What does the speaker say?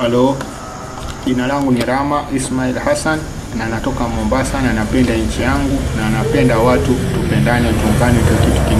Halo, jina langu ni Rama Ismail Hassan na natoka Mombasa na napenda nchi yangu na napenda watu tupendane, tuungane, tuwe kitu.